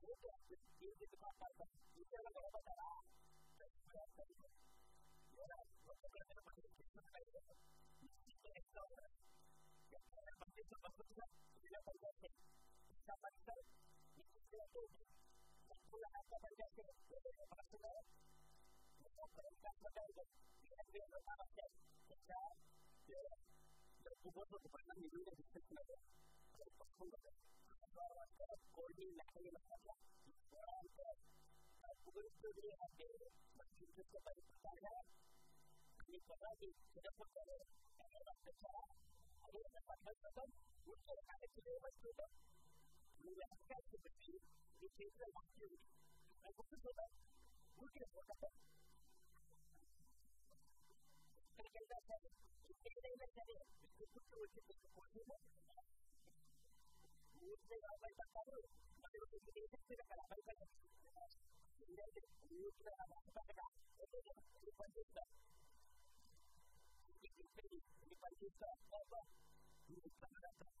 もっと充実くっかりだし、実際のことだから、大丈夫だったり、世代、もっく比べるかとに気づかるいで、一時期で使うかる、やっぱりバケツの人が、それが足りなくて、頑張りたい、日常通り、そこが足りなくて、それが足りない。もっと時間かかるで、時間での頑張って、そしたら、世代、僕もちょっとこか何言うんだけど、今度です。in la calle de la casa, durante algún estudio de Martín Cristóbal Pagana, y Nicolás de la Portada, en la fachada, había una fachada con mucho de cada que lleva estuvo, y la fachada de perfil, y se hizo el estudio. Algún estudio, mucho de la fachada, Thank you. 身内が甘いたかる、まあ、要するに、先生だから甘いたかる。いないで、身内が甘いたかる。お父さん、一般的だ。一般的だ。一般的だ。まあ、身内が甘いたかる。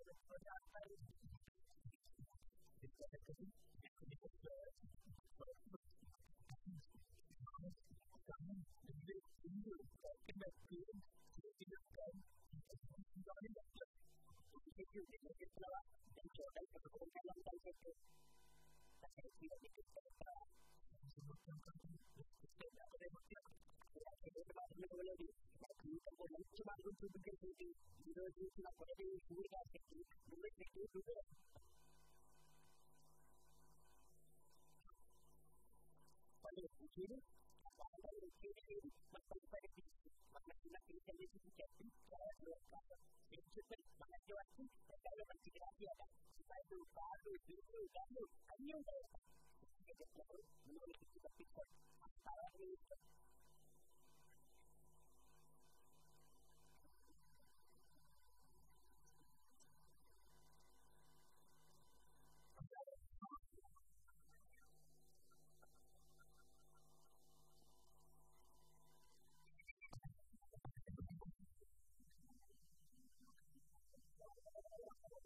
Gracias. मुख्य माध्यम से उनके खेती विरोध की सीमा पर भी पूरी कर सकती मुंबई से की दूर है पहले पूछिए आपका लक्ष्य है मतलब पर की मतलब सीमा की चलने की कैसे क्या है आपका एक क्षेत्र माना के वास्तव में पहले मन की राशि आता सिपाही को उतार दो दूसरे उतार दो अन्य उतार दो ये देखो मनोरंजन की बात है आप सारा ये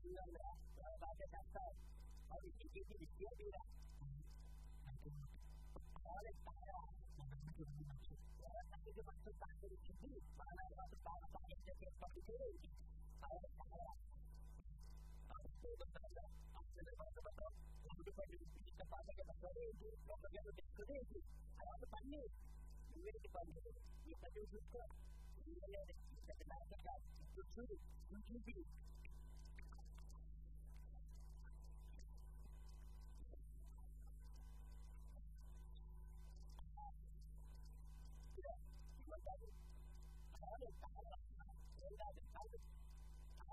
ayuda de las pruebas de lanzar. Ahora es difícil y sí ayuda. Ahora es para ahora está que más tu parte de tu vida, para la de tu parte para que te sientas parte de ti. Ahora es para ahora es todo para hacer el paso para cuando. Ahora para mí, primero que a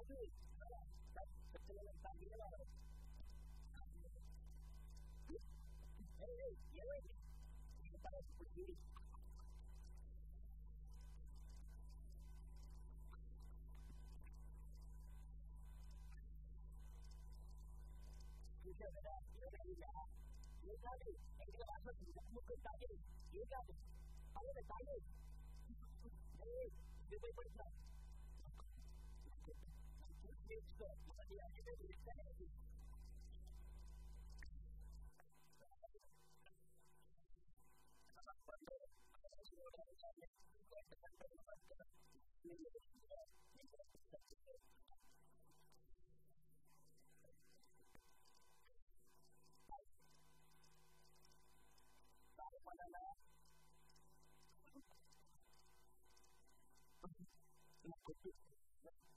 去，来，这个人打别人了，哎哎，别问你，你打的是不吉利。现在的油价怎么样？油价呢？每天晚上几块钱油价呢？还有点啥呢？哎，油费贵了。キリスト、まり上げていきたい。Thank you.